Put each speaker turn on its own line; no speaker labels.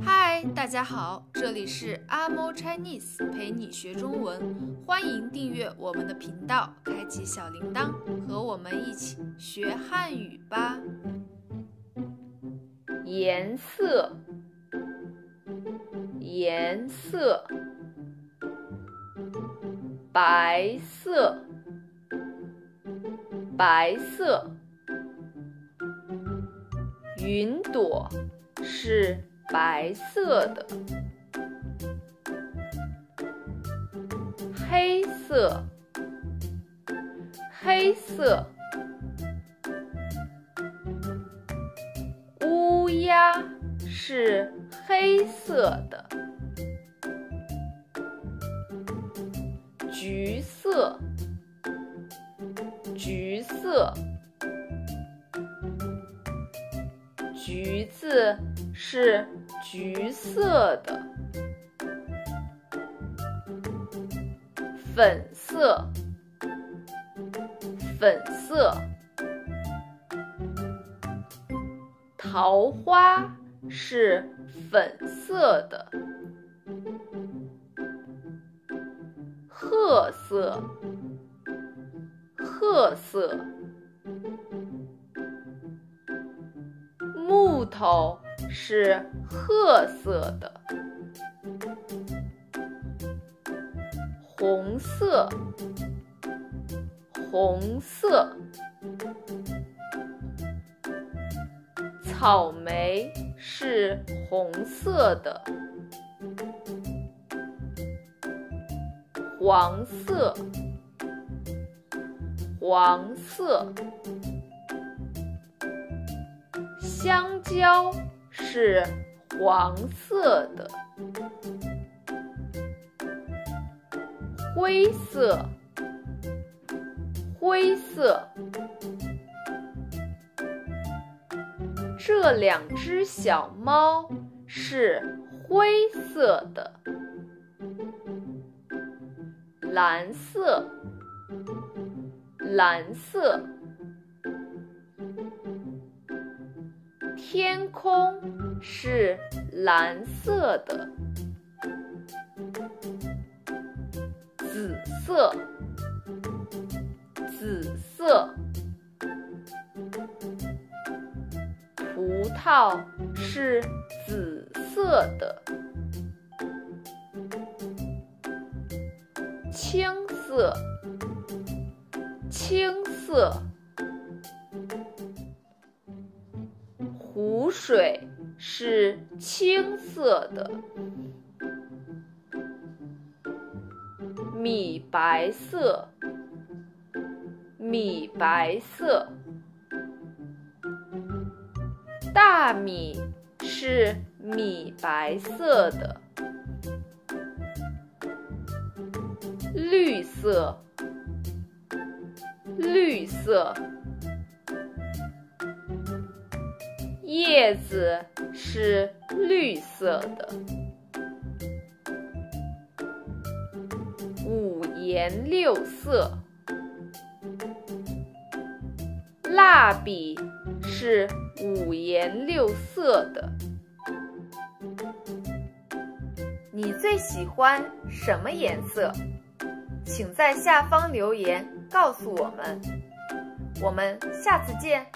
嗨，大家好，这里是阿猫 Chinese 陪你学中文，欢迎订阅我们的频道，开启小铃铛，和我们一起学汉语吧。
颜色，颜色，白色，白色，云朵。是。白色的，黑色，黑色，乌鸦是黑色的，橘色，橘色，橘子是。橘色的，粉色，粉色，桃花是粉色的，褐色，褐色，木头。是褐色的，红色，红色，草莓是红色的，黄色，黄色，香蕉。是黄色的，灰色，灰色。这两只小猫是灰色的，蓝色，蓝色。天空是蓝色的，紫色，紫色。葡萄是紫色的，青色，青色。湖水。是青色的，米白色，米白色，大米是米白色的，绿色，绿色。叶子是绿色的，五颜六色。蜡笔是五颜六色的。
你最喜欢什么颜色？请在下方留言告诉我们。我们下次见。